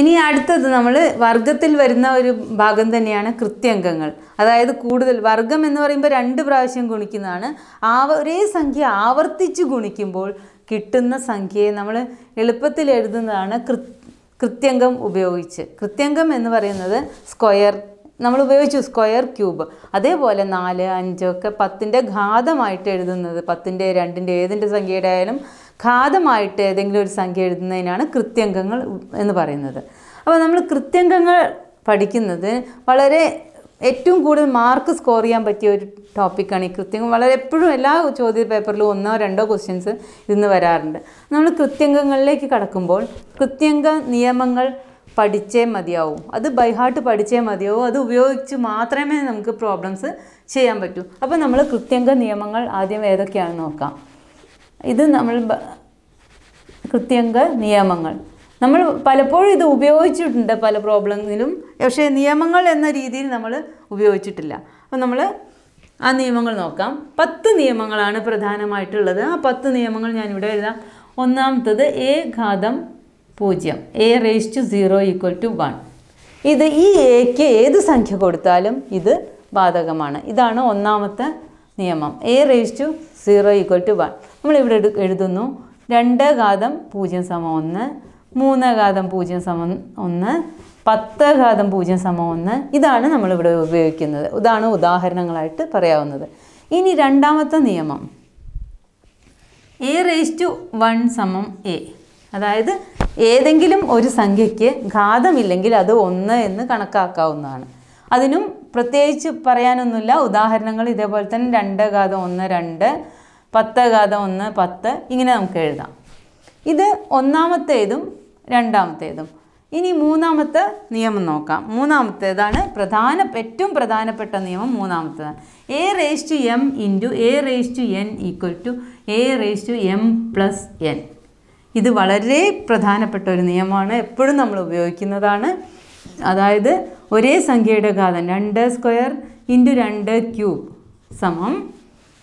ഇനി അടുത്തത് നമ്മൾ വർഗത്തിൽ വരുന്ന ഒരു ഭാഗം തന്നെയാണ് കൃത്യംഗങ്ങൾ. അതായത് കൂടുതൽ വർഗം എന്ന് പറയുമ്പോൾ രണ്ട് പ്രാവശ്യം ഗുണിക്കുന്നതാണ്. ആവ ഒരേ സംഖ്യ ആവർത്തിച്ച് ഗുണിക്കുമ്പോൾ കിട്ടുന്ന സംഖ്യയെ നമ്മൾ എളുപ്പത്തിൽ എഴുതുന്നതാണ് കൃത്യംഗം ഉപയോഗിച്ച്. കൃത്യംഗം എന്ന് പറയുന്നത് സ്ക്വയർ നമ്മൾ ഉപയോഗിച്ചു സ്ക്വയർ ക്യൂബ്. അതേപോലെ നാല് അഞ്ചൊക്കെ പത്തിന്റെ ഘാതമായിട്ട് എഴുതുന്നത് പത്തിന്റെ രണ്ടിന്റെ ഏതിന്റെ സംഖ്യയുടെ ആയാലും ഘാതമായിട്ട് ഏതെങ്കിലും ഒരു സംഖ്യ എഴുതുന്നതിനാണ് കൃത്യംഗങ്ങൾ എന്ന് പറയുന്നത്. അപ്പോൾ നമ്മൾ കൃത്യംഗങ്ങൾ പഠിക്കുന്നത് വളരെ ഏറ്റവും കൂടുതൽ മാർക്ക് സ്കോർ ചെയ്യാൻ പറ്റിയ ഒരു ടോപ്പിക്കാണ് ഈ കൃത്യങ്ങൾ വളരെ എപ്പോഴും എല്ലാ ചോദ്യ പേപ്പറിലും ഒന്നോ രണ്ടോ ക്വസ്റ്റ്യൻസ് ഇന്ന് വരാറുണ്ട്. നമ്മൾ കൃത്യംഗങ്ങളിലേക്ക് കടക്കുമ്പോൾ കൃത്യംഗ നിയമങ്ങൾ പഠിച്ചേ മതിയാവും. അത് ബൈഹാർട്ട് പഠിച്ചേ മതിയാവും. അത് ഉപയോഗിച്ച് മാത്രമേ നമുക്ക് പ്രോബ്ലംസ് ചെയ്യാൻ പറ്റൂ. അപ്പോൾ നമ്മൾ കൃത്യംഗ നിയമങ്ങൾ ആദ്യം ഏതൊക്കെയാണെന്ന് നോക്കാം. ഇത് നമ്മൾ കൃത്യങ്ക നിയമങ്ങൾ. നമ്മൾ പലപ്പോഴും ഇത് ഉപയോഗിച്ചിട്ടുണ്ട് പല പ്രോബ്ലങ്ങളിലും. പക്ഷേ നിയമങ്ങൾ എന്ന രീതിയിൽ നമ്മൾ ഉപയോഗിച്ചിട്ടില്ല. അപ്പോൾ നമ്മൾ ആ നിയമങ്ങൾ നോക്കാം. പത്ത് നിയമങ്ങളാണ് പ്രധാനമായിട്ടുള്ളത്. ആ പത്ത് നിയമങ്ങൾ ഞാനിവിടെ എഴുതാം. ഒന്നാമത്തത് എ ഘാതം പൂജ്യം. A raise to zero equal to one ഇത് ഈ എക്ക് ഏത് സംഖ്യ കൊടുത്താലും ഇത് ബാധകമാണ്. ഇതാണ് ഒന്നാമത്തെ നിയമം. A raise to zero equal to one. നമ്മളിവിടെ എഴുതുന്നു. രണ്ട് ഘാതം പൂജ്യം സമം ഒന്ന് മൂന്ന് ഘാതം പൂജ്യം സമം ഒന്ന് പത്ത് ഘാതം പൂജ്യം സമം ഒന്ന്. ഇതാണ് നമ്മളിവിടെ ഉപയോഗിക്കുന്നത്. ഇതാണ് ഉദാഹരണങ്ങളായിട്ട് പറയാവുന്നത്. ഇനി രണ്ടാമത്തെ നിയമം. എ റേസ് ടു വൺ സമം എ. അതായത് ഏതെങ്കിലും ഒരു സംഖ്യയ്ക്ക് ഘാതമില്ലെങ്കിൽ അത് ഒന്ന് എന്ന് കണക്കാക്കാവുന്നതാണ്. അതിനും പ്രത്യേകിച്ച് പറയാനൊന്നുമില്ല. ഉദാഹരണങ്ങൾ ഇതേപോലെ തന്നെ രണ്ട് ഘാതം ഒന്ന് രണ്ട് പത്ത് ഘാതം ഒന്ന് പത്ത് ഇങ്ങനെ നമുക്ക് എഴുതാം. ഇത് ഒന്നാമത്തേതും രണ്ടാമത്തേതും. ഇനി മൂന്നാമത്തെ നിയമം നോക്കാം. മൂന്നാമത്തേതാണ് പ്രധാന ഏറ്റവും പ്രധാനപ്പെട്ട നിയമം മൂന്നാമത്തേതാണ്. A raise to M into A raise to N equal to A raise to M plus N ഇത് വളരെ പ്രധാനപ്പെട്ട ഒരു നിയമമാണ്. എപ്പോഴും നമ്മൾ ഉപയോഗിക്കുന്നതാണ്. അതായത് ഒരേ സംഖ്യയുടെ ഘാതം രണ്ട് സ്ക്വയർ ഇന്റു രണ്ട് ക്യൂബ് സമം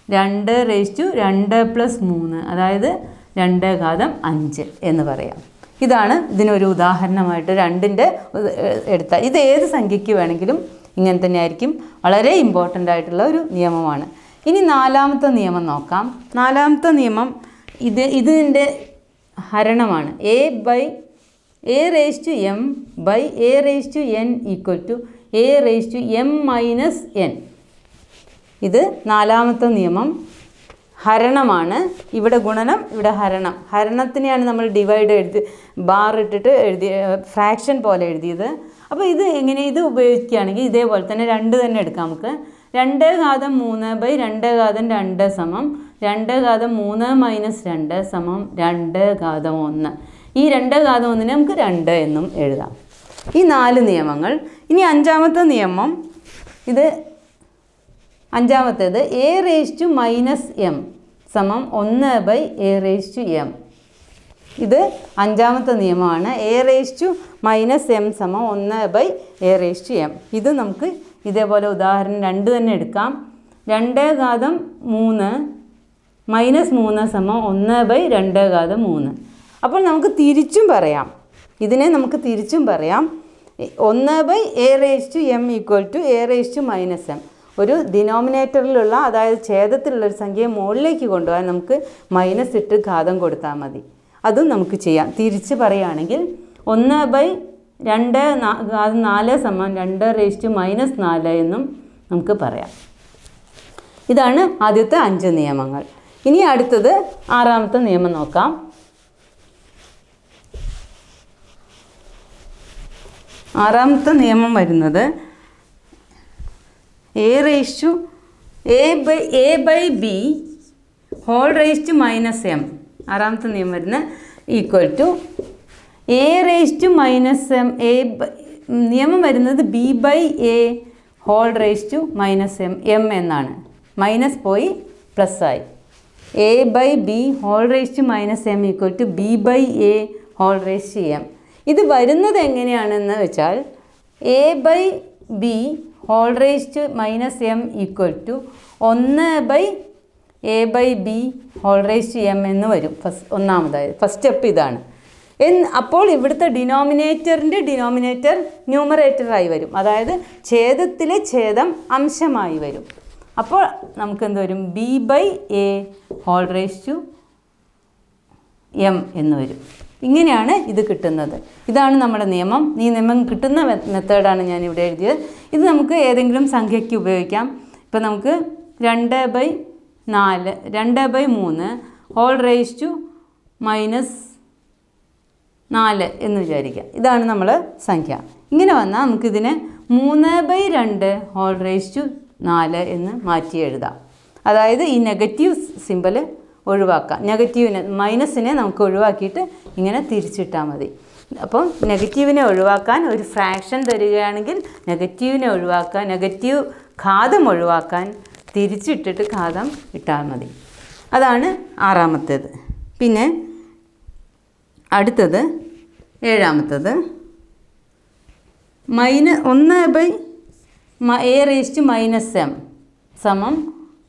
രണ്ട് റേസ് ടു രണ്ട് പ്ലസ് മൂന്ന് അതായത് രണ്ട് ഘാതം അഞ്ച് എന്ന് പറയാം. ഇതാണ് ഇതിനൊരു ഉദാഹരണമായിട്ട് രണ്ടിന്റെ എടുത്ത ഇത് ഏത് സംഖ്യയ്ക്ക് വേണമെങ്കിലും ഇങ്ങനെ തന്നെ ആയിരിക്കും വളരെ ഇമ്പോർട്ടന്റ് ആയിട്ടുള്ള ഒരു നിയമമാണ്. ഇനി നാലാമത്തെ നിയമം നോക്കാം. നാലാമത്തെ നിയമം ഇത് ഇതിന്റെ ഹരണമാണ്. A by A raise to M by A raise to N equal to A raise to M minus N ഇത് നാലാമത്തെ നിയമം. ഹരണമാണ്. ഇവിടെ ഗുണനം ഇവിടെ ഹരണം. ഹരണത്തിനെയാണ് നമ്മൾ ഡിവൈഡ് എഴുതി ബാർ ഇട്ടിട്ട് എഴുതി ഫ്രാക്ഷൻ പോലെ എഴുതിയത്. അപ്പോൾ ഇത് എങ്ങനെ ഇത് ഉപയോഗിക്കുകയാണെങ്കിൽ ഇതേപോലെ തന്നെ രണ്ട് തന്നെ എടുക്കാം നമുക്ക്. രണ്ട് ഘാതം മൂന്ന് ബൈ രണ്ട് ഘാതം രണ്ട് സമം രണ്ട് ഘാതം മൂന്ന് മൈനസ് രണ്ട് സമം രണ്ട് ഘാതം ഒന്ന്. ഈ രണ്ട് ഘാതം ഒന്നിനെ നമുക്ക് രണ്ട് എന്നും എഴുതാം. ഈ നാല് നിയമങ്ങൾ ഇനി അഞ്ചാമത്തെ നിയമം ഇത് അഞ്ചാമത്തേത് A raise to minus M സമം ഒന്ന് by A raise to M ഇത് അഞ്ചാമത്തെ നിയമമാണ് A raise to minus M സമം ഒന്ന് by A raise to M ഇത് നമുക്ക് ഇതേപോലെ ഉദാഹരണം രണ്ട് തന്നെ എടുക്കാം. രണ്ട് ഘാതം മൂന്ന് മൈനസ് മൂന്ന് സമം ഒന്ന് ബൈ രണ്ട് ഘാതം മൂന്ന്. അപ്പോൾ നമുക്ക് തിരിച്ചും പറയാം. ഇതിനെ നമുക്ക് തിരിച്ചും പറയാം. ഒന്ന് by A raise to M equal to A raise to minus M. ഒരു ഡിനോമിനേറ്ററിലുള്ള അതായത് ഛേദത്തിലുള്ള ഒരു സംഖ്യയെ മുകളിലേക്ക് കൊണ്ടുപോകാൻ നമുക്ക് മൈനസ് ഇട്ട് ഘാതം കൊടുത്താൽ മതി. അതും നമുക്ക് ചെയ്യാം. തിരിച്ച് പറയുകയാണെങ്കിൽ ഒന്ന് ബൈ രണ്ട് അത് നാല് സമം രണ്ട് റേസ് ടു മൈനസ് നാല് എന്നും നമുക്ക് പറയാം. ഇതാണ് ആദ്യത്തെ അഞ്ച് നിയമങ്ങൾ. ഇനി അടുത്തത് ആറാമത്തെ നിയമം നോക്കാം. ആറാമത്തെ നിയമം വരുന്നത്. A raise to A by A by B whole raise to minus M. ആറാമത്തെ നിയമം വരുന്നത് equal to A raise to minus M. A നിയമം വരുന്നത് B by A whole raise to minus M M എന്നാണ്. മൈനസ് പോയി plus ആയി. A by B whole raise to minus M equal to B by A whole raise to M. ഇത് വരുന്നത് എങ്ങനെയാണെന്ന് വെച്ചാൽ A by B whole raise to minus M equal to ഒന്ന് by A by B whole raise to M എന്ന് വരും. First ഒന്നാമതായത് first step ഇതാണ്. എന്ന് അപ്പോൾ ഇവിടുത്തെ ഡിനോമിനേറ്ററിന്റെ ഡിനോമിനേറ്റർ ന്യൂമറേറ്ററായി വരും. അതായത് ഛേദത്തിലെ ഛേദം അംശമായി വരും. അപ്പോൾ നമുക്ക് എന്ത് വരും? B by A whole raise to M എന്ന് വരും. ഇങ്ങനെയാണ് ഇത് കിട്ടുന്നത്. ഇതാണ് നമ്മുടെ നിയമം. ഈ നിയമം കിട്ടുന്ന മെത്തേഡാണ് ഞാൻ ഇവിടെ എഴുതിയത്. ഇത് നമുക്ക് ഏതെങ്കിലും സംഖ്യയ്ക്ക് ഉപയോഗിക്കാം. ഇപ്പം നമുക്ക് രണ്ട് ബൈ നാല് രണ്ട് ബൈ മൂന്ന് ഹോൾ റേസ് ടു മൈനസ് നാല് എന്ന് വിചാരിക്കാം. ഇതാണ് നമ്മൾ സംഖ്യ. ഇങ്ങനെ വന്നാൽ നമുക്കിതിനെ മൂന്ന് ബൈ രണ്ട് ഹോൾ റേസ് ടു നാല് എന്ന് മാറ്റി എഴുതാം. അതായത് ഈ നെഗറ്റീവ് സിമ്പൽ ഒഴിവാക്കാം. നെഗറ്റീവിനെ മൈനസിനെ നമുക്ക് ഒഴിവാക്കിയിട്ട് ഇങ്ങനെ തിരിച്ചിട്ടാൽ മതി. അപ്പം നെഗറ്റീവിനെ ഒഴിവാക്കാൻ ഒരു ഫ്രാക്ഷൻ തരികയാണെങ്കിൽ നെഗറ്റീവിനെ ഒഴിവാക്കാൻ നെഗറ്റീവ് ഘാതം ഒഴിവാക്കാൻ തിരിച്ചിട്ടിട്ട് ഘാതം ഇട്ടാൽ മതി. അതാണ് ആറാമത്തേത്. പിന്നെ അടുത്തത് ഏഴാമത്തത്. മൈന ഒന്ന് by A raised minus M സമം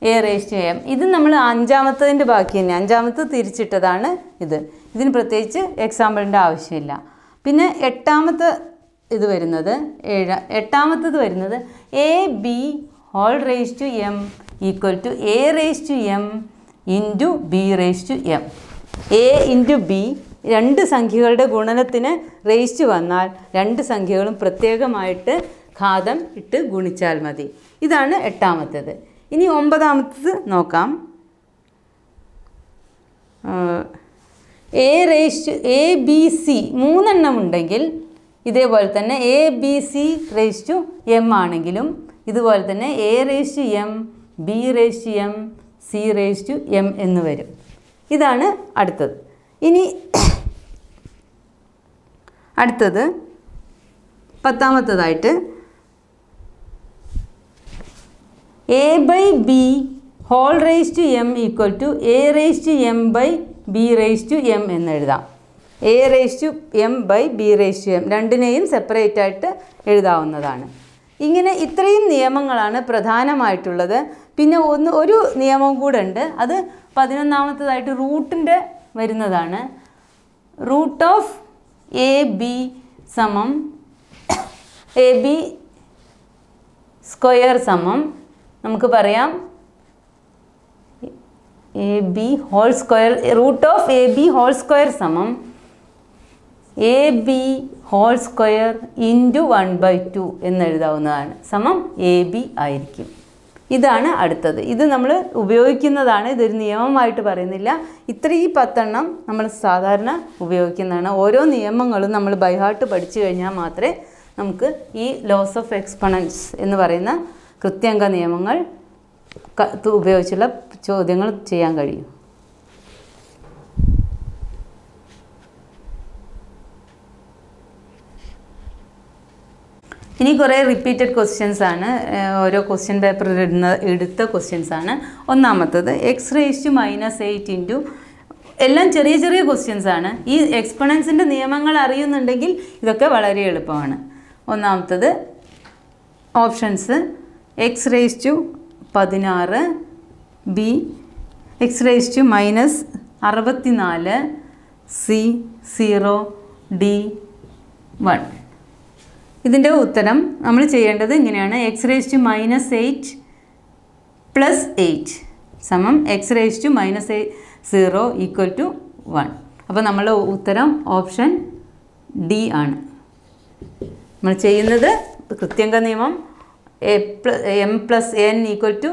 എ റേസ്റ്റ് എം ഇത് നമ്മൾ അഞ്ചാമത്തതിന്റെ ബാക്കി തന്നെ. അഞ്ചാമത്തെ തിരിച്ചിട്ടതാണ് ഇത്. ഇതിന് പ്രത്യേകിച്ച് എക്സാമ്പിളിന്റെ ആവശ്യമില്ല. പിന്നെ എട്ടാമത്തെ ഇത് വരുന്നത് ഏഴ എട്ടാമത്തത് വരുന്നത് A B whole raise to M equal to A raise to M into B raise to M A into B രണ്ട് സംഖ്യകളുടെ ഗുണനത്തിന് ടു വന്നാൽ രണ്ട് സംഖ്യകളും പ്രത്യേകമായിട്ട് ഘാതം ഇട്ട് ഗുണിച്ചാൽ മതി. ഇതാണ് എട്ടാമത്തേത്. ഇനി ഒമ്പതാമത്തത് നോക്കാം. എ റേസ്റ്റ് എ ബി സി മൂന്നെണ്ണം ഉണ്ടെങ്കിൽ ഇതേപോലെ തന്നെ A B C raise to M ആണെങ്കിലും ഇതുപോലെ തന്നെ A raise to M B raise to M C raise to M എന്ന് വരും. ഇതാണ് അടുത്തത്. ഇനി അടുത്തത് പത്താമത്തതായിട്ട് A by B whole raise to M equal to A raise to M by B raise to M എന്ന് എഴുതാം. A raise to M by B raise to M രണ്ടിനെയും separate ആയിട്ട് എഴുതാവുന്നതാണ്. ഇങ്ങനെ ഇത്രയും നിയമങ്ങളാണ് പ്രധാനമായിട്ടുള്ളത്. പിന്നെ ഒന്ന് ഒരു നിയമം കൂടെ ഉണ്ട് അത് പതിനൊന്നാമത്തതായിട്ട് റൂട്ടിന്റെ വരുന്നതാണ്. റൂട്ട് ഓഫ് എ ബി സമം എ ബി സ്ക്വയർ സമം. നമുക്ക് പറയാം. A B whole square root of A B whole square സമം A B whole square into one by two എന്നെഴുതാവുന്നതാണ്. സമം എ ബി ആയിരിക്കും. ഇതാണ് അടുത്തത്. ഇത് നമ്മൾ ഉപയോഗിക്കുന്നതാണ്. ഇതൊരു നിയമമായിട്ട് പറയുന്നില്ല. ഇത്ര ഈ പത്തെണ്ണം നമ്മൾ സാധാരണ ഉപയോഗിക്കുന്നതാണ്. ഓരോ നിയമങ്ങളും നമ്മൾ ബൈഹാർട്ട് പഠിച്ചു കഴിഞ്ഞാൽ മാത്രമേ നമുക്ക് ഈ ലോസ് ഓഫ് എക്സ്പണൻസ് എന്ന് പറയുന്ന കൃത്യങ്ക നിയമങ്ങൾ ഉപയോഗിച്ചുള്ള ചോദ്യങ്ങൾ ചെയ്യാൻ കഴിയും. ഇനി കുറേ റിപ്പീറ്റഡ് ക്വസ്റ്റ്യൻസ് ആണ്. ഓരോ ക്വസ്റ്റ്യൻ പേപ്പറിൽ ഇടുന്ന എടുത്ത ക്വസ്റ്റ്യൻസ് ആണ്. ഒന്നാമത്തത് X raise to minus eight into എല്ലാം ചെറിയ ചെറിയ ക്വസ്റ്റ്യൻസ് ആണ്. ഈ എക്സ്പണൻസിന്റെ നിയമങ്ങൾ അറിയുന്നുണ്ടെങ്കിൽ ഇതൊക്കെ വളരെ എളുപ്പമാണ്. ഒന്നാമത്തത് ഓപ്ഷൻസ് എക്സ് റേസ് ടു പതിനാറ് B X raise to minus അറുപത്തിനാല് സി സീറോ ഡി വൺ ഇതിന്റെ ഉത്തരം നമ്മൾ ചെയ്യേണ്ടത് ഇങ്ങനെയാണ്. X raise to minus eight plus eight സമം X raise to minus eight zero equal to one അപ്പോൾ നമ്മളുടെ ഉത്തരം ഓപ്ഷൻ ഡി ആണ്. നമ്മൾ ചെയ്യുന്നത് കൃത്യങ്ക നിയമം a plus m plus n equal to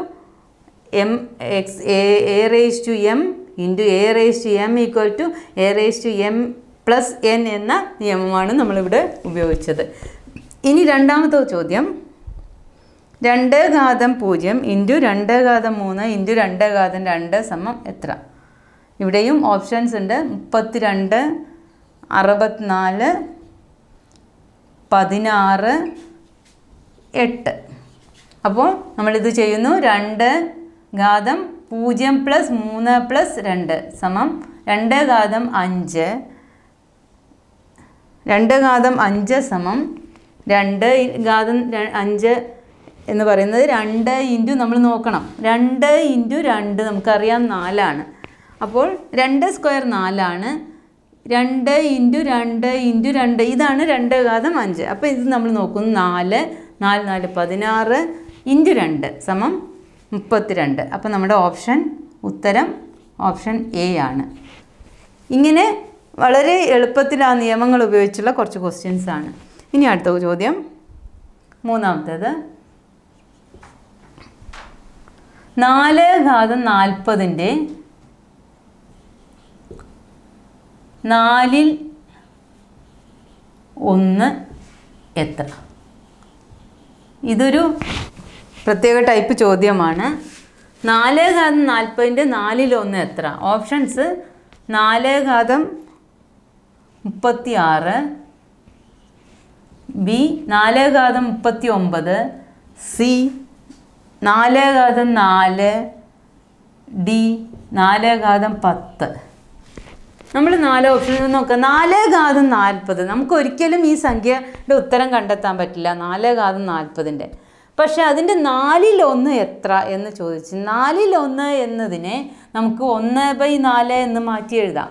m x a a raise to m into a raise to m equal to a raise to m plus n എന്ന നിയമമാണ് നമ്മളിവിടെ ഉപയോഗിച്ചത്. ഇനി രണ്ടാമത്തെ ചോദ്യം. രണ്ട് ഘാതം പൂജ്യം ഇന്റു രണ്ട് ഘാതം മൂന്ന് ഇന്റു രണ്ട് ഘാതം രണ്ട് സമം എത്ര? ഇവിടെയും ഓപ്ഷൻസ് ഉണ്ട്. മുപ്പത്തി രണ്ട് അറുപത്തിനാല് പതിനാറ് എട്ട്. അപ്പോൾ നമ്മളിത് ചെയ്യുന്നു. രണ്ട് ഘാതം പൂജ്യം പ്ലസ് മൂന്ന് പ്ലസ് രണ്ട് സമം രണ്ട് ഘാതം അഞ്ച്. രണ്ട് ഘാതം അഞ്ച് സമം രണ്ട് ഘാതം അഞ്ച് എന്ന് പറയുന്നത് രണ്ട് ഇന്റു നമ്മൾ നോക്കണം. രണ്ട് ഇന്റു രണ്ട് നമുക്കറിയാം നാലാണ്. അപ്പോൾ രണ്ട് സ്ക്വയർ നാലാണ്. രണ്ട് ഇന്റു രണ്ട് ഇന്റു രണ്ട് ഇതാണ് രണ്ട് ഘാതം അഞ്ച്. അപ്പോൾ ഇത് നമ്മൾ നോക്കുന്നു നാല് നാല് നാല് പതിനാറ് ഇന്റു രണ്ട് സമം മുപ്പത്തിരണ്ട്. അപ്പോൾ നമ്മുടെ ഓപ്ഷൻ ഉത്തരം ഓപ്ഷൻ എ ആണ്. ഇങ്ങനെ വളരെ എളുപ്പത്തിൽ ആ നിയമങ്ങൾ ഉപയോഗിച്ചുള്ള കുറച്ച് ക്വസ്റ്റ്യൻസ് ആണ്. ഇനി അടുത്ത ചോദ്യം. മൂന്നാമത്തേത്. നാല് ഘാതം നാൽപ്പതിന്റെ നാലിൽ ഒന്ന് എത്ര? ഇതൊരു പ്രത്യേക ടൈപ്പ് ചോദ്യമാണ്. നാല് ഘാതം നാൽപ്പതിന്റെ നാലിലൊന്ന് എത്ര? ഓപ്ഷൻസ് നാല് ഘാതം മുപ്പത്തി ആറ് ബി നാല് ഘാതം മുപ്പത്തി ഒമ്പത് സി നാല് ഘാതം നാല് ഡി നാല് ഘാതം പത്ത്. നമ്മൾ നാല് ഓപ്ഷൻ നോക്കാം. നാല് ഘാതം നാൽപ്പത്. നമുക്ക് ഒരിക്കലും ഈ സംഖ്യയുടെ ഉത്തരം കണ്ടെത്താൻ പറ്റില്ല. നാല് ഘാതം നാൽപ്പതിന്റെ. പക്ഷെ അതിന്റെ നാലിലൊന്ന് എത്ര എന്ന് ചോദിച്ച് നാലിലൊന്ന് എന്നതിനെ നമുക്ക് ഒന്ന് ബൈ നാല് എന്ന് മാറ്റി എഴുതാം.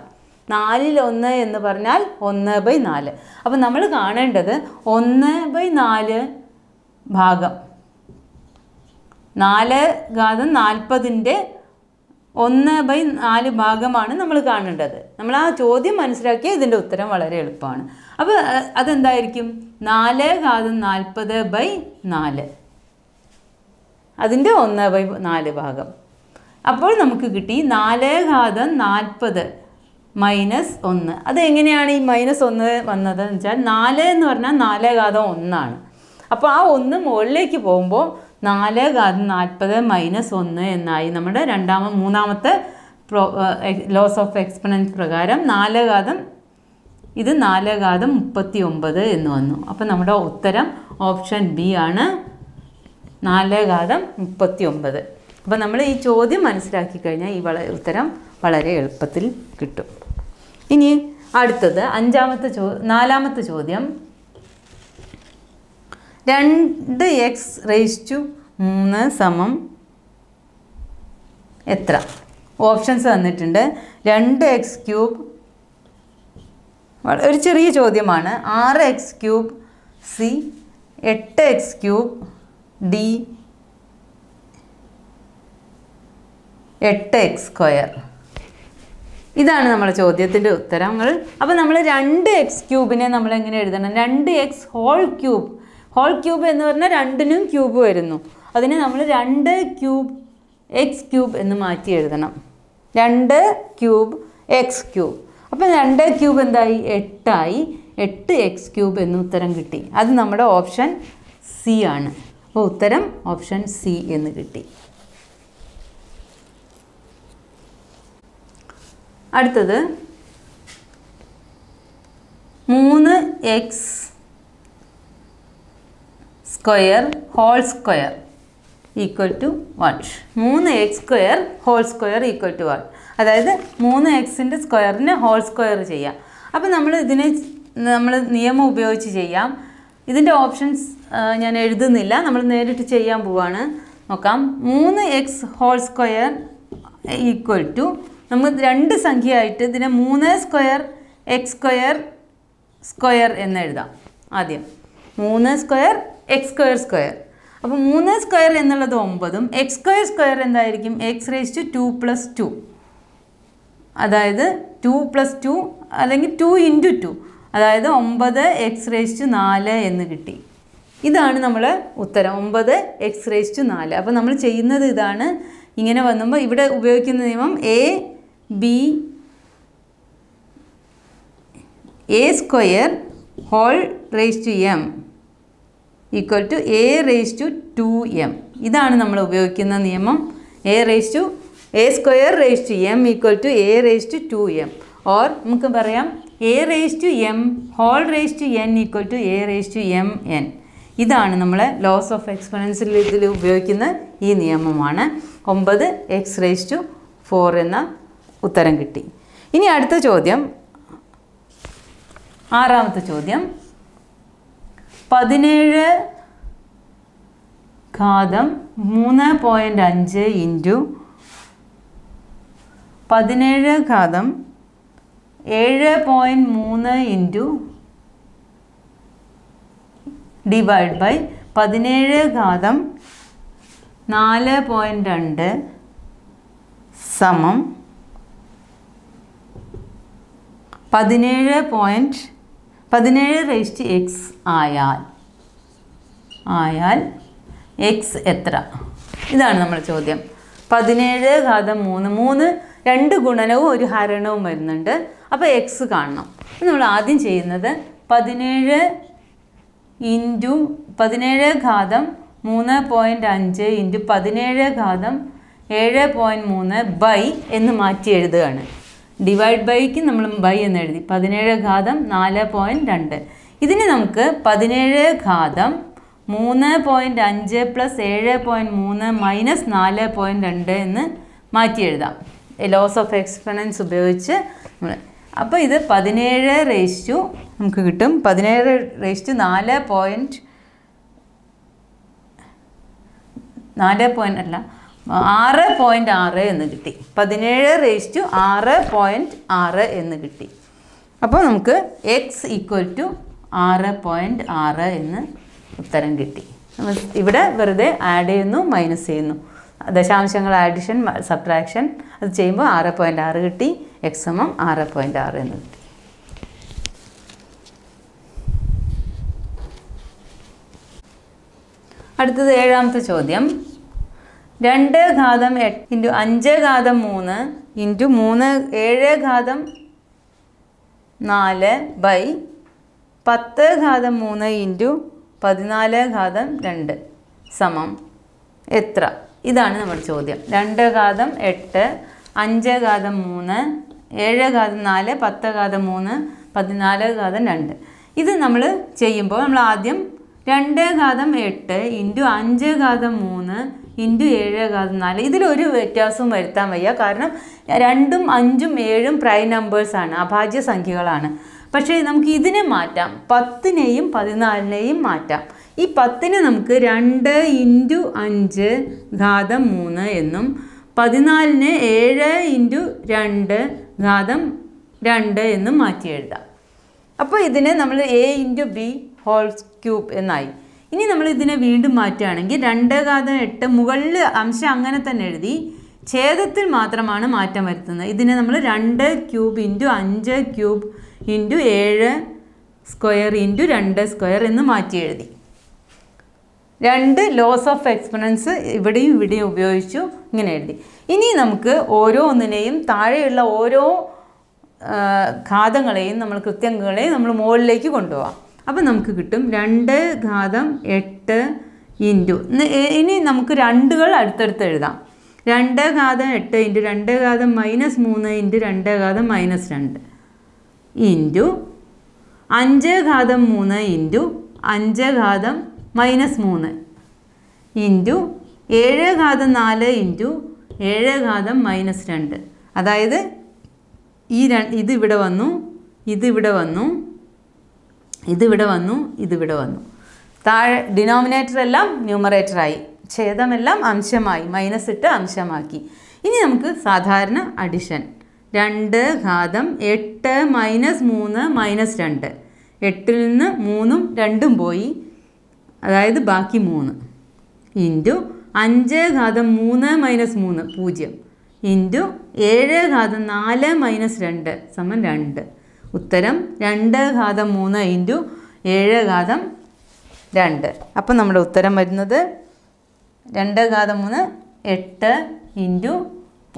നാലിൽ ഒന്ന് എന്ന് പറഞ്ഞാൽ ഒന്ന് ബൈ നാല്. അപ്പം നമ്മൾ കാണേണ്ടത് ഒന്ന് ബൈ നാല് ഭാഗം. നാല് ഘാതം നാൽപ്പതിന്റെ ഒന്ന് ബൈ നാല് ഭാഗമാണ് നമ്മൾ കാണേണ്ടത്. നമ്മൾ ആ ചോദ്യം മനസ്സിലാക്കിയാൽ ഇതിന്റെ ഉത്തരം വളരെ എളുപ്പമാണ്. അപ്പോൾ അതെന്തായിരിക്കും? നാല് ഘാതം നാൽപ്പത് ബൈ നാല്. അതിന്റെ ഒന്ന് ബൈ നാല് ഭാഗം. അപ്പോൾ നമുക്ക് കിട്ടി നാല് ഘാതം നാൽപ്പത് മൈനസ് ഒന്ന്. അതെങ്ങനെയാണ് ഈ മൈനസ് ഒന്ന് വന്നത് എന്ന് വെച്ചാൽ നാല് എന്ന് പറഞ്ഞാൽ നാല് ഘാതം ഒന്നാണ്. അപ്പോൾ ആ ഒന്ന് മുകളിലേക്ക് പോകുമ്പോൾ നാല് ഘാതം നാൽപ്പത് മൈനസ് ഒന്ന് എന്നായി നമ്മുടെ രണ്ടാമ മൂന്നാമത്തെ പ്രോ ലോസ് ഓഫ് എക്സ്പെണൻസ് പ്രകാരം നാല് ഘാതം ഇത് നാല് ഘാതം മുപ്പത്തി ഒമ്പത് എന്ന് വന്നു. അപ്പോൾ നമ്മുടെ ഉത്തരം ഓപ്ഷൻ ബി ആണ്. നാല് ഘാതം മുപ്പത്തി ഒമ്പത് അപ്പോൾ നമ്മൾ ഈ ചോദ്യം മനസ്സിലാക്കി കഴിഞ്ഞാൽ ഈ വള ഉത്തരം വളരെ എളുപ്പത്തിൽ കിട്ടും. ഇനി അടുത്തത് അഞ്ചാമത്തെ ചോ നാലാമത്തെ ചോദ്യം. രണ്ട് എക്സ് റേസ് ടു മൂന്ന് സമം എത്ര? ഓപ്ഷൻസ് തന്നിട്ടുണ്ട്. രണ്ട് എക്സ് ക്യൂബ് ഒരു ചെറിയ ചോദ്യമാണ്. ആറ് എക്സ് ക്യൂബ് സി എട്ട് എക്സ് ക്യൂബ് ഡി എട്ട് എക്സ് സ്ക്വയർ. ഇതാണ് നമ്മുടെ ചോദ്യത്തിന്റെ ഉത്തരങ്ങൾ. അപ്പോൾ നമ്മൾ രണ്ട് എക്സ് ക്യൂബിനെ നമ്മൾ എങ്ങനെ എഴുതണം? രണ്ട് x whole cube. Whole cube എന്ന് പറഞ്ഞാൽ രണ്ടിനും ക്യൂബ് വരുന്നു. അതിന് നമ്മൾ രണ്ട് ക്യൂബ് എക്സ് ക്യൂബ് എന്ന് മാറ്റി എഴുതണം. രണ്ട് ക്യൂബ് എക്സ് ക്യൂബ്. അപ്പോൾ രണ്ട് ക്യൂബ് എന്തായി? എട്ടായി. എട്ട് എക്സ് ക്യൂബ് എന്ന് ഉത്തരം കിട്ടി. അത് നമ്മുടെ ഓപ്ഷൻ സി ആണ്. അപ്പോൾ ഉത്തരം ഓപ്ഷൻ സി എന്ന് കിട്ടി. അടുത്തത് മൂന്ന് x square whole square equal to one. മൂന്ന് x square whole square equal to one. അതായത് മൂന്ന് എക്സിന്റെ സ്ക്വയറിന് ഹോൾ സ്ക്വയർ ചെയ്യാം. അപ്പോൾ നമ്മൾ ഇതിനെ നമ്മൾ നിയമം ഉപയോഗിച്ച് ചെയ്യാം. ഇതിന്റെ ഓപ്ഷൻസ് ഞാൻ എഴുതുന്നില്ല. നമ്മൾ നേരിട്ട് ചെയ്യാൻ പോവാണ്. നോക്കാം. മൂന്ന് x whole square equal to നമ്മൾ രണ്ട് സംഖ്യയായിട്ട് ഇതിനെ മൂന്ന് സ്ക്വയർ എക്സ് സ്ക്വയർ സ്ക്വയർ എന്ന് എഴുതാം ആദ്യം. മൂന്ന് സ്ക്വയർ എക്സ് സ്ക്വയർ സ്ക്വയർ അപ്പോൾ മൂന്ന് സ്ക്വയർ എന്നുള്ളത് ഒമ്പതും എക്സ് സ്ക്വയർ സ്ക്വയർ എന്തായിരിക്കും? X raise to two plus two അതായത് ടു പ്ലസ് ടു അല്ലെങ്കിൽ ടു ഇന്റു ടു അതായത് ഒമ്പത് എക്സ് റേസ് ടു നാല് എന്ന് കിട്ടി. ഇതാണ് നമ്മൾ ഉത്തരം. ഒമ്പത് എക്സ് റേസ് ടു നാല്. അപ്പോൾ നമ്മൾ ചെയ്യുന്നത് ഇതാണ്. ഇങ്ങനെ വന്നുമ്പോൾ ഇവിടെ ഉപയോഗിക്കുന്ന നിയമം a b a square whole raise to m equal to a raise to two m ഇതാണ് നമ്മൾ ഉപയോഗിക്കുന്ന നിയമം. A raise to a square raise to m equal to a raise to two m or നമുക്ക് പറയാം a raise to m whole raise to n equal to a raise to m n ഇതാണ് നമ്മൾ loss of എക്സ്പെറൻസിൽ ഇതിൽ ഉപയോഗിക്കുന്ന ഈ നിയമമാണ്. ഒമ്പത് X raise to four എന്ന ഉത്തരം കിട്ടി. ഇനി അടുത്ത ചോദ്യം. ആറാമത്തെ ചോദ്യം. പതിനേഴ് ഘാതം മൂന്ന് പോയിന്റ് അഞ്ച് ഇന്റു പതിനേഴ് ഘാതം ഏഴ് പോയിന്റ് മൂന്ന് ഇന്റു ഡിവൈഡ് ബൈ പതിനേഴ് ഘാതം നാല് പോയിന്റ് രണ്ട് സമം പതിനേഴ് പോയിന്റ് പതിനേഴ് റേസ്റ്റ് എക്സ് ആയാൽ ആയാൽ എക്സ് എത്ര? ഇതാണ് നമ്മുടെ ചോദ്യം. പതിനേഴ് ഘാതം മൂന്ന്. മൂന്ന് രണ്ട് ഗുണനവും ഒരു ഹരണവും വരുന്നുണ്ട്. അപ്പോൾ എക്സ് കാണണം. നമ്മൾ ആദ്യം ചെയ്യുന്നത് പതിനേഴ് ഇന്റു പതിനേഴ് ഘാതം മൂന്ന് പോയിന്റ് അഞ്ച് ഇന്റു പതിനേഴ് ഘാതം ഏഴ് പോയിന്റ് മൂന്ന് ബൈ എന്ന് മാറ്റി എഴുതുകയാണ്. ഡിവൈഡ് ബൈക്ക് നമ്മൾ ബൈ എന്ന് എഴുതി. പതിനേഴ് ഘാതം നാല് പോയിന്റ് രണ്ട്. ഇതിന് നമുക്ക് പതിനേഴ് ഘാതം മൂന്ന് പോയിന്റ് അഞ്ച് പ്ലസ് ഏഴ് പോയിന്റ് മൂന്ന് മൈനസ് നാല് പോയിന്റ് രണ്ട് എന്ന് മാറ്റി എഴുതാം. ലോസ് ഓഫ് എക്സ്പെനൻസ് ഉപയോഗിച്ച് നമ്മൾ അപ്പോൾ ഇത് പതിനേഴ് റേസ്റ്റു നമുക്ക് കിട്ടും. പതിനേഴ് റേസ്റ്റു നാല് പോയിന്റ് നാല് പോയിന്റ് അല്ല ആറ് പോയിന്റ് ആറ് എന്ന് കിട്ടി. പതിനേഴ് റേസ്റ്റു ആറ് പോയിന്റ് ആറ് എന്ന് കിട്ടി. അപ്പോൾ നമുക്ക് എക്സ് ഈക്വൽ ടു ആറ് പോയിന്റ് ആറ് എന്ന് ഉത്തരം കിട്ടി. ഇവിടെ വെറുതെ ആഡ് ചെയ്യുന്നു മൈനസ് ചെയ്യുന്നു. ദശാംശങ്ങൾ ആഡിഷൻ സബ്ട്രാക്ഷൻ അത് ചെയ്യുമ്പോൾ ആറ് പോയിന്റ് ആറ് കിട്ടി. എക്സ് സമം ആറ് പോയിന്റ് ആറ് എന്ന് കിട്ടി. അടുത്തത് ഏഴാമത്തെ ചോദ്യം. രണ്ട് ഘാതം എട്ട് ഇന്റു അഞ്ച് ഘാതം മൂന്ന് ഇന്റു മൂന്ന് ഏഴ് ഘാതം നാല് ബൈ പത്ത് ഘാതം മൂന്ന് ഇന്റു പതിനാല് ഘാതം രണ്ട് സമം എത്ര? ഇതാണ് നമ്മുടെ ചോദ്യം. രണ്ട് ഘാതം എട്ട് അഞ്ച് ഘാതം മൂന്ന് ഏഴ് ഘാതം നാല് പത്ത് ഘാതം മൂന്ന് പതിനാല് ഘാതം രണ്ട്. ഇത് നമ്മൾ ചെയ്യുമ്പോൾ നമ്മൾ ആദ്യം രണ്ട് ഘാതം എട്ട് ഇന്റു അഞ്ച് ഘാതം മൂന്ന് ഇന്റു ഏഴ് ഘാതം നാല്. ഇതിലൊരു വ്യത്യാസവും വരുത്താൻ വയ്യ. കാരണം രണ്ടും അഞ്ചും ഏഴും പ്രൈം നമ്പേഴ്സാണ് അഭാജ്യ സംഖ്യകളാണ്. പക്ഷേ നമുക്ക് ഇതിനെ മാറ്റാം. പത്തിനെയും പതിനാലിനെയും മാറ്റാം. ഈ പത്തിനെ നമുക്ക് രണ്ട് ഇന്റു അഞ്ച് ഘാതം മൂന്ന് എന്നും പതിനാലിന് ഏഴ് ഇന്റു രണ്ട് ഘാതം രണ്ട് എന്ന് മാറ്റി എഴുതാം. അപ്പോൾ ഇതിനെ നമ്മൾ a into b whole cube എന്നായി. ഇനി നമ്മൾ ഇതിനെ വീണ്ടും മാറ്റുകയാണെങ്കിൽ രണ്ട് ഘാതം എട്ട് മുകളിൽ അംശം അങ്ങനെ തന്നെ എഴുതി ഛേദത്തിൽ മാത്രമാണ് മാറ്റം വരുത്തുന്നത്. ഇതിനെ നമ്മൾ രണ്ട് ക്യൂബ് ഇന്റു അഞ്ച് ക്യൂബ് ഇന്റു ഏഴ് സ്ക്വയർ ഇന്റു രണ്ട് സ്ക്വയർ എന്ന് മാറ്റി എഴുതി. രണ്ട് ലോസ് ഓഫ് എക്സ്പെനൻസ് ഇവിടെയും ഇവിടെയും ഉപയോഗിച്ചു ഇങ്ങനെ എഴുതി. ഇനി നമുക്ക് ഓരോന്നിനെയും താഴെയുള്ള ഓരോ ഘാതങ്ങളെയും നമ്മൾ കൃത്യങ്ങളെയും നമ്മൾ മുകളിലേക്ക് കൊണ്ടുപോകാം അപ്പം നമുക്ക് കിട്ടും രണ്ട് ഘാതം എട്ട് ഇന്റു. ഇനി നമുക്ക് രണ്ടുകൾ അടുത്തടുത്ത് എഴുതാം. രണ്ട് ഘാതം എട്ട് ഇന്റു രണ്ട് ഘാതം മൈനസ് മൂന്ന് ഇന്റു രണ്ട് ഘാതം മൈനസ് രണ്ട് ഇന്റു അഞ്ച് ഘാതം മൂന്ന് ഇന്റു അഞ്ച് ഘാതം മൈനസ് മൂന്ന്. ഇന്റു ഏഴ് ഘാതം നാല് ഇന്റു ഏഴ് ഘാതം മൈനസ് രണ്ട്. അതായത് ഈ ര ഇതിവിടെ വന്നു ഇതിവിടെ വന്നു ഇതിവിടെ വന്നു ഇതിവിടെ വന്നു. താഴെ ഡിനോമിനേറ്റർ എല്ലാം ന്യൂമറേറ്ററായി ഛേദമെല്ലാം അംശമായി. മൈനസ് ഇട്ട് അംശമാക്കി. ഇനി നമുക്ക് സാധാരണ അഡിഷൻ രണ്ട് ഘാതം എട്ട് മൈനസ് മൂന്ന് മൈനസ് രണ്ട്. എട്ടിൽ നിന്ന് മൂന്നും രണ്ടും പോയി. അതായത് ബാക്കി മൂന്ന്. ഇന്റു അഞ്ച് ഘാതം മൂന്ന് മൈനസ് മൂന്ന് പൂജ്യം. ഇന്റു ഏഴ് ഘാതം നാല് മൈനസ് രണ്ട് സമം രണ്ട്. ഉത്തരം രണ്ട് ഘാതം മൂന്ന് ഇന്റു ഏഴ് ഘാതം രണ്ട്. അപ്പം നമ്മുടെ ഉത്തരം വരുന്നത് രണ്ട് ഘാതം മൂന്ന് എട്ട് ഇന്റു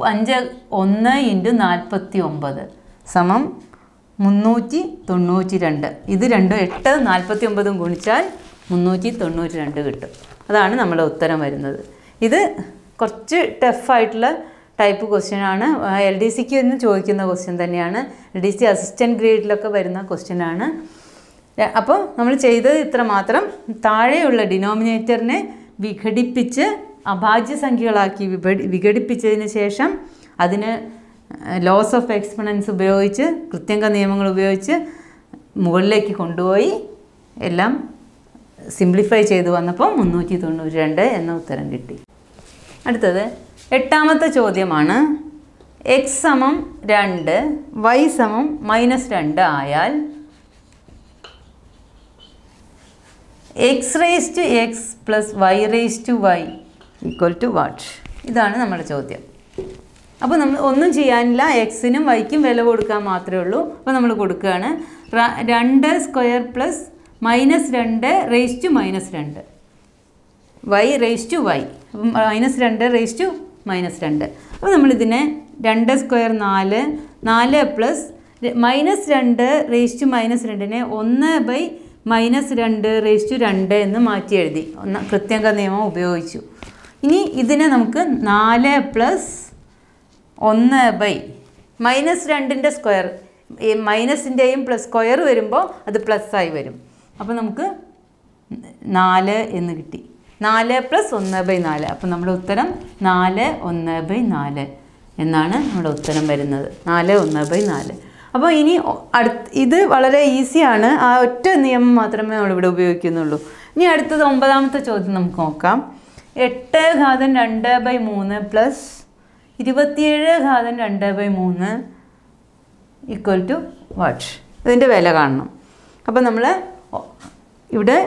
അഞ്ച് ഒന്ന് ഇന്റു നാൽപ്പത്തി ഒമ്പത് സമം മുന്നൂറ്റി തൊണ്ണൂറ്റി രണ്ട്. ഇത് രണ്ടും എട്ട് നാൽപ്പത്തി ഒമ്പതും ഗുണിച്ചാൽ മുന്നൂറ്റി തൊണ്ണൂറ്റി രണ്ട് കിട്ടും. അതാണ് നമ്മുടെ ഉത്തരം വരുന്നത്. ഇത് കുറച്ച് ടഫായിട്ടുള്ള ടൈപ്പ് ക്വസ്റ്റ്യൻ ആണ്. എൽ ഡി സിക്ക് എന്ന് ചോദിക്കുന്ന ക്വസ്റ്റ്യൻ തന്നെയാണ്. എൽ ഡി സി അസിസ്റ്റന്റ് ഗ്രേഡിലൊക്കെ വരുന്ന ക്വസ്റ്റ്യൻ ആണ്. അപ്പോൾ നമ്മൾ ചെയ്തത് ഇത്ര മാത്രം. താഴെയുള്ള ഡിനോമിനേറ്ററിനെ വിഘടിപ്പിച്ച് അഭാജ്യ സംഖ്യകളാക്കി വിഘടി വിഘടിപ്പിച്ചതിന് ശേഷം അതിന് ലോസ് ഓഫ് എക്സ്പെണൻസ് ഉപയോഗിച്ച് കൃത്യങ്ക നിയമങ്ങൾ ഉപയോഗിച്ച് മുകളിലേക്ക് കൊണ്ടുപോയി എല്ലാം സിംപ്ലിഫൈ ചെയ്ത് വന്നപ്പോൾ മുന്നൂറ്റി തൊണ്ണൂറ്റി രണ്ട് എന്ന ഉത്തരം കിട്ടി. അടുത്തത് എട്ടാമത്തെ ചോദ്യമാണ് എക്സ് സമം രണ്ട് വൈ സമം മൈനസ് രണ്ട് ആയാൽ x raise to x plus y raise to y equal to what ഇതാണ് നമ്മുടെ ചോദ്യം. അപ്പോൾ നമ്മൾ ഒന്നും ചെയ്യാനില്ല എക്സിനും വൈക്കും വില കൊടുക്കാൻ മാത്രമേ ഉള്ളൂ. അപ്പോൾ നമ്മൾ കൊടുക്കുകയാണ് രണ്ട് സ്ക്വയർ പ്ലസ് മൈനസ് രണ്ട് റേസ് ടു മൈനസ് രണ്ട്. Y raise to y. Minus രണ്ട് റേസ് ടു മൈനസ് രണ്ട്. അപ്പോൾ നമ്മളിതിനെ രണ്ട് സ്ക്വയർ നാല് നാല് പ്ലസ് മൈനസ് രണ്ട് റേസ് ടു മൈനസ് രണ്ടിനെ ഒന്ന് ബൈ മൈനസ് രണ്ട് റേസ് ടു രണ്ട് എന്ന് മാറ്റി എഴുതി. ഒന്ന് കൃത്യങ്ക നിയമം ഉപയോഗിച്ചു. ഇനി ഇതിനെ നമുക്ക് നാല് പ്ലസ് ഒന്ന് ബൈ മൈനസ് രണ്ടിന്റെ സ്ക്വയർ മൈനസിന്റെയും പ്ലസ് സ്ക്വയർ വരുമ്പോൾ അത് പ്ലസ് ആയി വരും. അപ്പോൾ നമുക്ക് നാല് എന്ന് കിട്ടി. നാല് പ്ലസ് ഒന്ന് ബൈ നാല്. അപ്പോൾ നമ്മുടെ ഉത്തരം നാല് ഒന്ന് ബൈ നാല് എന്നാണ് നമ്മുടെ ഉത്തരം വരുന്നത്. നാല് ഒന്ന് ബൈ നാല്. അപ്പോൾ ഇനി അടുത്ത് ഇത് വളരെ ഈസിയാണ് ആ ഒറ്റ നിയമം മാത്രമേ നമ്മളിവിടെ ഉപയോഗിക്കുന്നുള്ളൂ. ഇനി അടുത്തത് ഒമ്പതാമത്തെ ചോദ്യം നമുക്ക് നോക്കാം. എട്ട് ഘാതം രണ്ട് ബൈ മൂന്ന് പ്ലസ് ഇരുപത്തിയേഴ് ഘാതം രണ്ട് ബൈ മൂന്ന് ഈക്വൽ ടു വാട്ട് ഇതിന്റെ വില കാണണം. അപ്പോൾ നമ്മൾ ഇവിടെ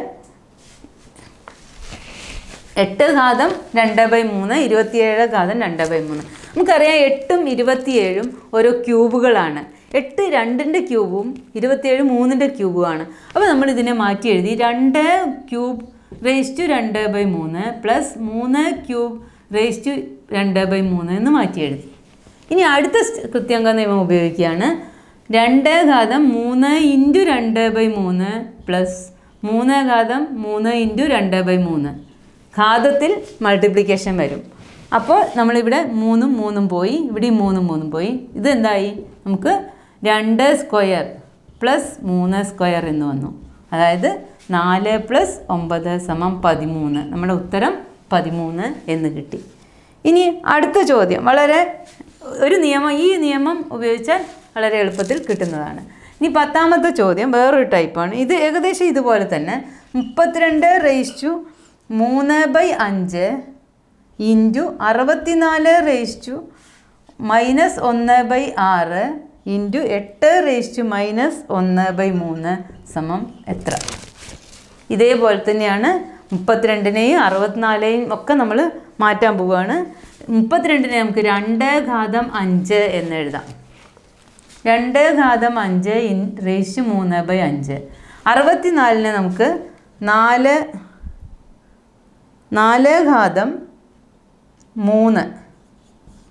എട്ട് ഘാതം രണ്ട് ബൈ മൂന്ന് ഇരുപത്തിയേഴ് ഘാതം രണ്ട് ബൈ മൂന്ന്. നമുക്കറിയാം എട്ടും ഇരുപത്തിയേഴും ഓരോ ക്യൂബുകളാണ്. എട്ട് രണ്ടിന്റെ ക്യൂബും ഇരുപത്തിയേഴ് മൂന്നിന്റെ ക്യൂബുമാണ്. അപ്പോൾ നമ്മൾ ഇതിനെ മാറ്റി എഴുതി രണ്ട് ക്യൂബ് റേസ് ടു രണ്ട് ബൈ മൂന്ന് പ്ലസ് മൂന്ന് ക്യൂബ് റേസ് ടു രണ്ട് ബൈ മൂന്ന് എന്ന് മാറ്റി എഴുതി. ഇനി അടുത്ത കൃത്യാങ്ക നിയമം ഉപയോഗിക്കുകയാണ്. രണ്ട് ഘാതം മൂന്ന് ഇന്റു രണ്ട് ബൈ മൂന്ന് പ്ലസ് മൂന്ന് ഘാതം മൂന്ന് ഇന്റു രണ്ട് ബൈ മൂന്ന്. ഘാതത്തിൽ മൾട്ടിപ്ലിക്കേഷൻ വരും. അപ്പോൾ നമ്മളിവിടെ മൂന്നും മൂന്നും പോയി ഇവിടെ മൂന്നും മൂന്നും പോയി. ഇത് എന്തായി? നമുക്ക് രണ്ട് സ്ക്വയർ പ്ലസ് മൂന്ന് സ്ക്വയർ എന്ന് വന്നു. അതായത് നാല് പ്ലസ് ഒമ്പത് സമം പതിമൂന്ന്. നമ്മുടെ ഉത്തരം പതിമൂന്ന് എന്ന് കിട്ടി. ഇനി അടുത്ത ചോദ്യം. വളരെ ഒരു നിയമം ഈ നിയമം ഉപയോഗിച്ചാൽ വളരെ എളുപ്പത്തിൽ കിട്ടുന്നതാണ്. ഇനി പത്താമത്തെ ചോദ്യം വേറൊരു ടൈപ്പാണ് ഇത് ഏകദേശം ഇതുപോലെ തന്നെ. മുപ്പത്തിരണ്ട് റേസ് ടു മൂന്ന് ബൈ അഞ്ച് ഇന്റു അറുപത്തിനാല് റേസ് ടു മൈനസ് ഒന്ന് ബൈ ആറ് ഇന്റു എട്ട് റേസ് ടു മൈനസ് ഒന്ന് ബൈ മൂന്ന് സമം എത്ര? ഇതേപോലെ തന്നെയാണ് മുപ്പത്തിരണ്ടിനെയും അറുപത്തിനാലെയും ഒക്കെ നമ്മൾ മാറ്റാൻ പോവുകയാണ്. മുപ്പത്തിരണ്ടിനെ നമുക്ക് രണ്ട് ഘാതം അഞ്ച് എന്ന് എഴുതാം. രണ്ട് ഘാതം അഞ്ച് ഇൻ റേഷ്യ മൂന്ന് ബൈ അഞ്ച്. അറുപത്തിനാലിനെ നമുക്ക് നാല് നാല് ഘാതം മൂന്ന്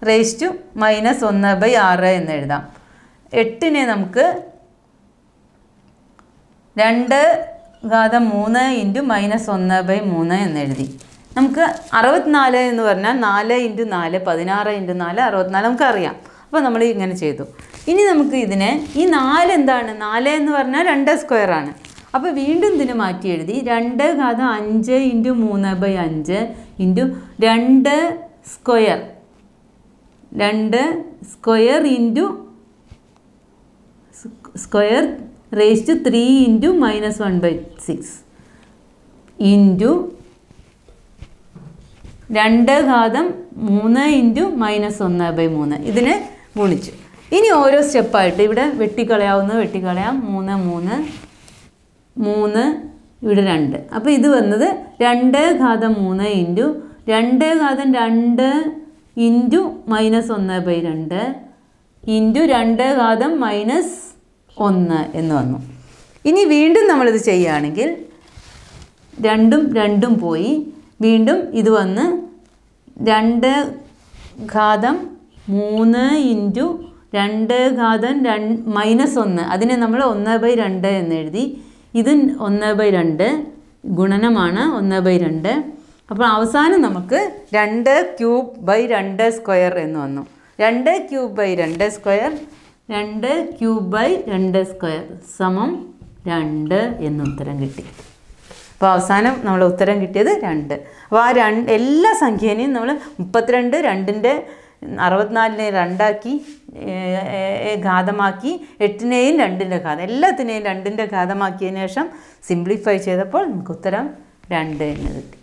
റേസ് ടു മൈനസ് ഒന്ന് ബൈ ആറ് എന്ന് എഴുതാം. എട്ടിനെ നമുക്ക് രണ്ട് ഘാതം മൂന്ന് ഇന്റു മൈനസ് ഒന്ന് ബൈ മൂന്ന് എന്ന് എഴുതി. നമുക്ക് അറുപത്തിനാല് എന്ന് പറഞ്ഞാൽ നാല് ഇന്റു നാല് പതിനാറ് ഇന്റു നാല് അറുപത്തിനാല് നമുക്കറിയാം. അപ്പോൾ നമ്മൾ ഇങ്ങനെ ചെയ്തു. ഇനി നമുക്ക് ഇതിനെ ഈ നാല് എന്താണ്? നാല് എന്ന് പറഞ്ഞാൽ രണ്ട് സ്ക്വയർ ആണ്. അപ്പോൾ വീണ്ടും ഇതിനെ മാറ്റി എഴുതി രണ്ട് ഘാതം അഞ്ച് ഇന്റു മൂന്ന് ബൈ അഞ്ച് ഇന്റു രണ്ട് സ്ക്വയർ രണ്ട് square into square raise to three into minus one by six into രണ്ട് ഘാതം മൂന്ന് ഇന്റു മൈനസ് ഒന്ന് ബൈ മൂന്ന്. ഇതിനെ ഗുണിച്ചു. ഇനി ഓരോ സ്റ്റെപ്പായിട്ട് ഇവിടെ വെട്ടിക്കളയാവുന്ന വെട്ടിക്കളയാം. മൂന്ന് മൂന്ന് മൂന്ന് ഇവിടെ രണ്ട്. അപ്പോൾ ഇത് വന്നത് രണ്ട് ഘാതം മൂന്ന് ഇന്റു രണ്ട് ഘാതം രണ്ട് ഇന്റു മൈനസ് ഒന്ന് ബൈ രണ്ട് ഇന്റു രണ്ട് ഘാതം മൈനസ് ഒന്ന് എന്ന് വന്നു. ഇനി വീണ്ടും നമ്മളിത് ചെയ്യുകയാണെങ്കിൽ രണ്ടും രണ്ടും പോയി. വീണ്ടും ഇത് വന്ന് രണ്ട് ഘാതം മൂന്ന് ഇന്റു രണ്ട് ഘാതം രണ്ട് മൈനസ് ഒന്ന്. അതിനെ നമ്മൾ ഒന്ന് ബൈ രണ്ട് എന്ന് എഴുതി. ഇത് ഒന്ന് ബൈ രണ്ട് ഗുണനമാണ് ഒന്ന് ബൈ രണ്ട്. അപ്പോൾ അവസാനം നമുക്ക് രണ്ട് ക്യൂബ് ബൈ രണ്ട് സ്ക്വയർ എന്ന് വന്നു. രണ്ട് ക്യൂബ് ബൈ രണ്ട് സ്ക്വയർ. രണ്ട് ക്യൂബ് ബൈ രണ്ട് സ്ക്വയർ സമം രണ്ട് എന്ന് ഉത്തരം കിട്ടി. അപ്പോൾ അവസാനം നമ്മൾ ഉത്തരം കിട്ടിയത് രണ്ട്. അപ്പോൾ ആ രണ്ട് എല്ലാ സംഖ്യേനെയും നമ്മൾ മുപ്പത്തിരണ്ട് രണ്ടിന്റെ അറുപത്തിനാലിനെ രണ്ടാക്കി ഘാതമാക്കി എട്ടിനെയും രണ്ടിന്റെ ഘാതം. എല്ലാത്തിനെയും രണ്ടിന്റെ ഘാതമാക്കിയതിന് ശേഷം സിംപ്ലിഫൈ ചെയ്തപ്പോൾ നമുക്ക് ഉത്തരം രണ്ട് എന്ന് കിട്ടി.